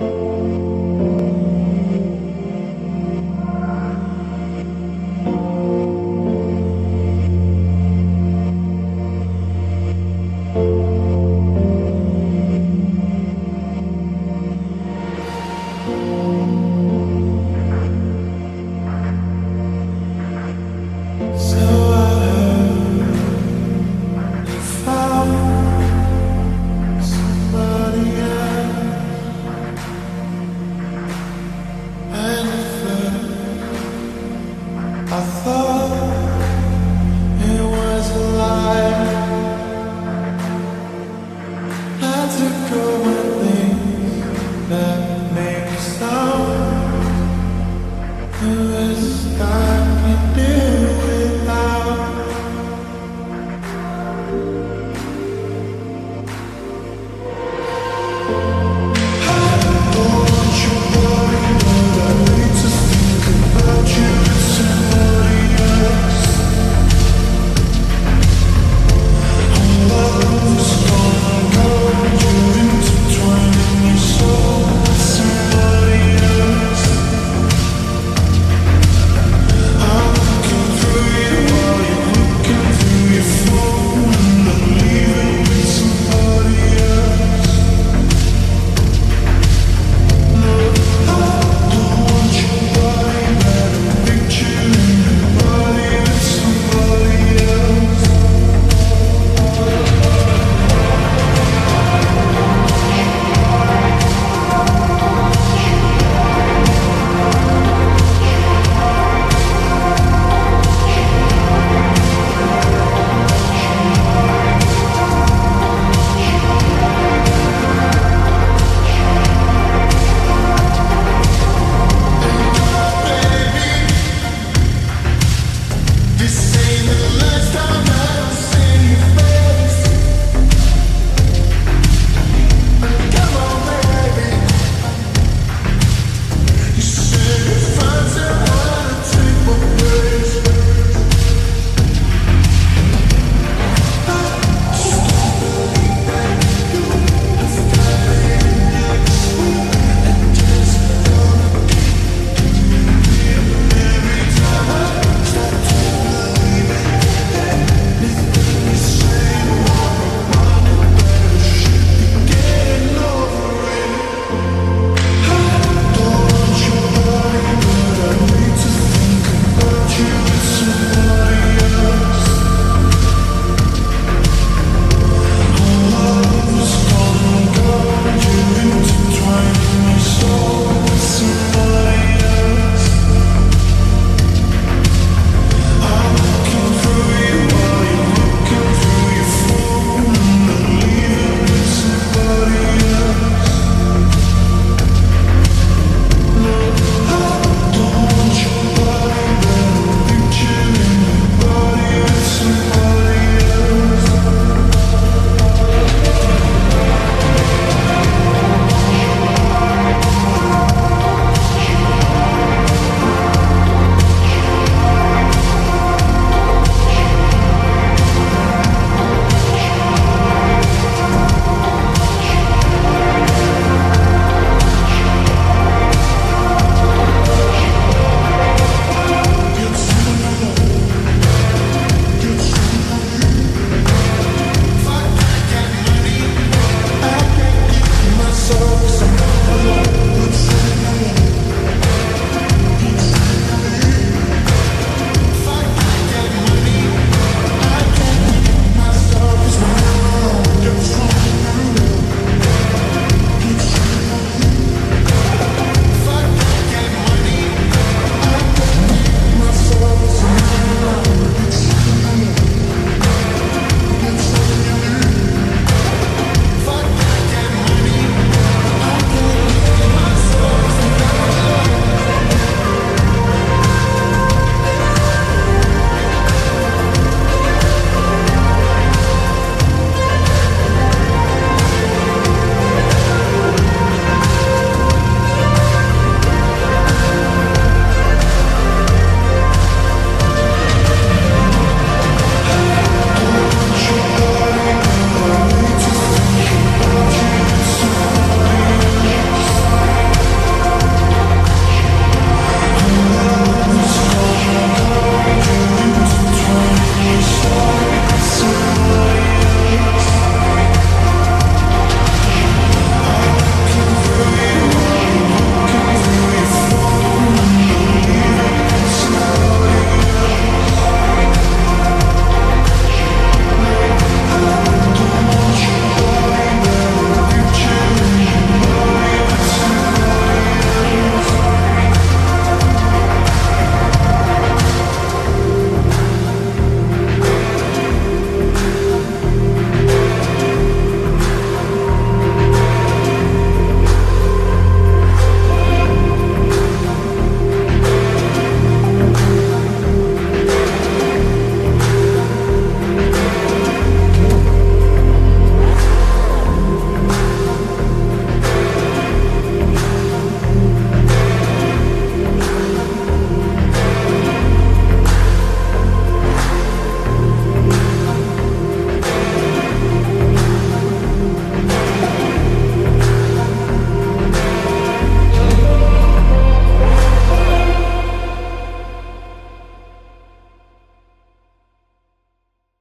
you.